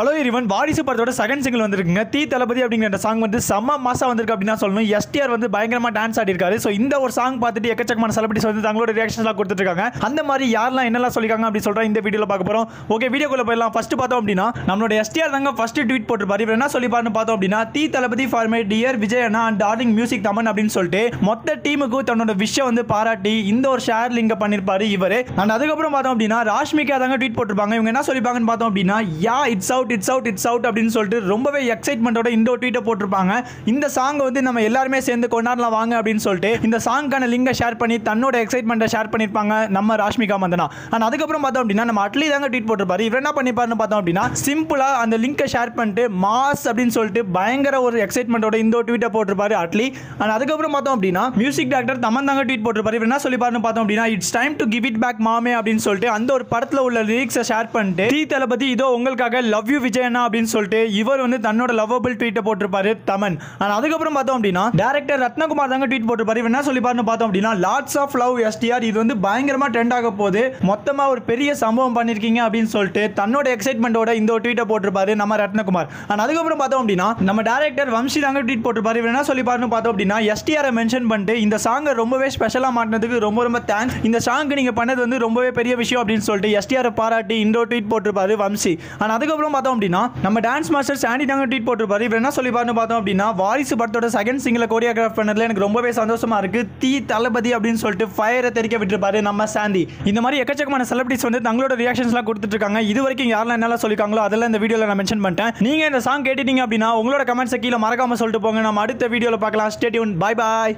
Hello everyone வாரிசு படத்தோட second single வந்திருக்குங்க. தீ தளபதி அப்படிங்கிற சாங் வந்து செம்ம மாசா வந்திருக்கு அப்படின்னு சொல்லணும். எஸ்டிஆர் வந்து பயங்கரமா டான்ஸ் ஆடிருக்காரு ஸோ இந்த ஒரு சாங் பார்த்துட்டு எக்கச்சக்கமான செலிபிரிட்டிஸ் வந்து தங்களோட ரியாக்ஷன்லாம் கொடுத்துருக்காங்க அந்த மாதிரி யாரெல்லாம் என்னெல்லாம் சொல்லிருக்காங்க அப்படி சொல்றேன். இந்த வீடியோல பார்க்க போறோம். ஓகே வீடியோக்குள்ள போயிடலாம். ஃபர்ஸ்ட் பார்த்தோம் அப்படின்னா நம்மளோட எஸ்டிஆர் தாங்க ஃபர்ஸ்ட் ட்வீட் போட்டிருப்பாரு. இவர் என்ன சொல்லிப்பாருன்னு பார்த்தோம் அப்படின்னா தீ தளபதி ஃபார்மே டியர் விஜய் அண்ணா அண்ட் டார்லிங் மியூசிக் தமன் அப்படின்னு சொல்லிட்டு மொத்த டீமுக்கு தன்னோட விஷயம் வந்து பாராட்டி இந்த ஒரு ஷேர் லிங்க பண்ணிருப்பாரு இவரு. அண்ட் அதுக்கப்புறம் பார்த்தோம் அப்படின்னா ராஷ்மிகா தாங்க ட்வீட் போட்டிருப்பாங்க. இவங்க என்ன சொல்லிப்பாங்கன்னு பார்த்தோம் அப்படின்னா yeah it's out it's out it's out அப்படின்னு சொல்லிட்டு ரொம்பவே எக்ஸைட்மெண்ட்டோட இந்த ட்வீட்டை போட்டிருப்பாங்க. இந்த சாங் வந்து நம்ம எல்லாருமே சேர்ந்து கொண்டாடலாம் வாங்க அப்படின்னு சொல்லிட்டு இந்த சாங்கான லிங்கை ஷேர் பண்ணி தன்னோட எக்ஸைட்மெண்ட்டை ஷேர் பண்ணியிருப்பாங்க நம்ம ராஷ்மிகா மந்தனா. அண்ட் அதுக்கப்புறம் பார்த்தோம் அப்படின்னா நம்ம அட்லி தாங்க ட்வீட் போட்டிருப்பாரு. இவர் என்ன பண்ணிப்பாருன்னு பார்த்தோம் அப்படின்னா சிம்பிளாக அந்த லிங்கை ஷேர் பண்ணிட்டு மாஸ் அப்படின்னு சொல்லிட்டு பயங்கர ஒரு எக்ஸைட்மெண்ட்டோட இந்த ட்வீட்டை போட்டிருப்பாரு அட்லி. அண்ட் அதுக்கப்புறம் பார்த்தோம் அப்படின்னா மியூசிக் டாக்டர் தமன் தாங்க ட்வீட் போட்டிருப்பாரு. இவர் என்ன சொல்லிப்பாருன்னு பார்த்தோம் அப்படின்னா it's time to give it back மாமே அப்படின்னு சொல்லிட்டு அந்த ஒரு படத்தில் உள்ள லிரிக்ஸை ஷேர் பண்ணிட்டு தீ தளபதி இதோ உங்களுக்காக லவ் யூ விஜயண்ணா அப்படின்னு சொல்லிட்டு இவர் வந்து தன்னோட லவ்வபிள் ட்வீட்டை போட்டிருப்பாரு தமன். ஆனால் அதுக்கப்புறம் பார்த்தோம் அப்படின்னா டேரக்டர் ரத்னகுமார் தாங்க ட்வீட் போட்டிருப்பாரு. இவர் என்ன சொல்லிப்பாருன்னு பார்த்தோம் அப்படின்னா லாட்ஸ் ஆஃப் லவ் எஸ்டிஆர் இது வந்து பயங்கரமா ட்ரெண்ட் ஆக போகுது. மொத்தமா ஒரு பெரிய சம்பவம் பண்ணிருக்கீங்க அப்படின்னு சொல்லிட்டு தன்னோட எக்ஸைட்மெண்ட்டோட இந்த ஒரு ட்வீட்டை போட்டிருப்பாரு நம்ம ரத்னகுமார். ஆனால் அதுக்கப்புறம் பார்த்தோம் அப்படின்னா நம்ம டேரக்டர் வம்சி தாங்க ட்வீட் போட்டிருப்பாரு. இவர் என்ன சொல்லிப்பாருன்னு பார்த்தோம் அப்படின்னா எஸ்டிஆரை மென்ஷன் பண்ணிட்டு இந்த சாங்கை ரொம்பவே ஸ்பெஷலாக மாட்டினதுக்கு ரொம்ப ரொம்ப தேங்க்ஸ் இந்த சாங்கு நீங்கள் பண்ணது வந்து ரொம்பவே பெரிய விஷயம் அப்படின்னு சொல்லிட்டு எஸ்டிஆரை பாராட்டி இந்த ட்வீட் போட்டிருப்பாரு வம்சி. ஆனால் அதுக்கப்புறம் பார்த்தோம் அப்படின்னா நம்ம டான்ஸ் மாஸ்டர் சாண்டி தாங்க ட்வீட் போட்டிருப்பாரு. இவர் என்ன சொல்லிப்பாருன்னு பார்த்தோம் அப்படின்னா வாரிசு படத்தோட செகண்ட் சிங்கில் கோரியோகிராஃப் பண்ணதுல எனக்கு ரொம்பவே சந்தோஷமா இருக்கு. தீ தளபதி அப்படின்னு சொல்லிட்டு ஃபயரை தெரிக்க விட்டுருப்பாரு நம்ம சாந்தி இந்த மாதிரி எக்கச்சக்கமான செலிபிரிட்டிஸ் வந்து தங்களோட ரியாக்ஷன்ஸ்லாம் கொடுத்துட்டு இருக்காங்க. இது வரைக்கும் யாரெல்லாம் என்னெல்லாம் சொல்லிருக்காங்களோ அதெல்லாம் இந்த வீடியோவில் நான் மென்ஷன் பண்ணிட்டேன். நீங்கள் இந்த சாங் கேட்டுட்டீங்க அப்படின்னா உங்களோட கமெண்ட்ஸை கீழே மறக்காமல் சொல்லிட்டு போங்க. நம்ம அடுத்த வீடியோவில் பார்க்கலாம். ஸ்டேடியூன் பாய் பாய்